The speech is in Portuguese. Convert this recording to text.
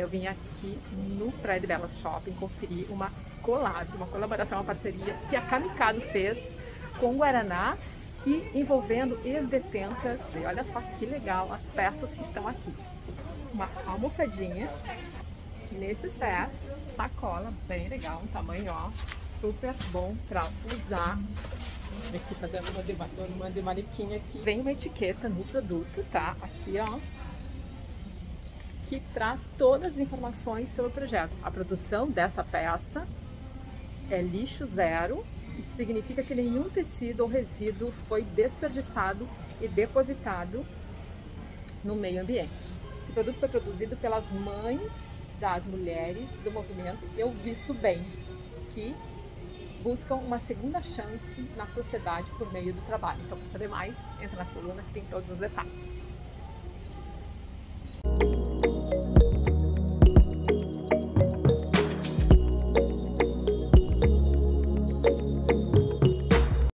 Eu vim aqui no Praia de Belas Shopping conferir uma collab, uma colaboração, uma parceria que a Kamikado fez com o Guaraná e envolvendo ex-detentas. E olha só que legal as peças que estão aqui. Uma almofadinha nesse set, sacola bem legal, um tamanho ó, super bom para usar. Aqui fazendo uma de, uma de aqui. Vem uma etiqueta no produto, tá? Aqui ó, que traz todas as informações sobre o projeto. A produção dessa peça é lixo zero, isso significa que nenhum tecido ou resíduo foi desperdiçado e depositado no meio ambiente. Esse produto foi produzido pelas mães das mulheres do movimento Eu Visto Bem, que buscam uma segunda chance na sociedade por meio do trabalho. Então, para saber mais, entra na coluna que tem todos os detalhes.